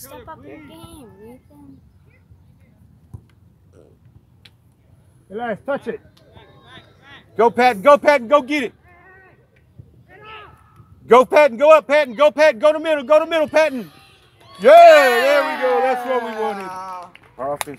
Step up your game, Ethan. Elias, touch it. Go, Patton. Go, Patton. Go get it. Go, Patton. Go up, Patton. Go, Patton. Go to middle. Go to middle, Patton. Yeah, there we go. That's what we wanted. Our offense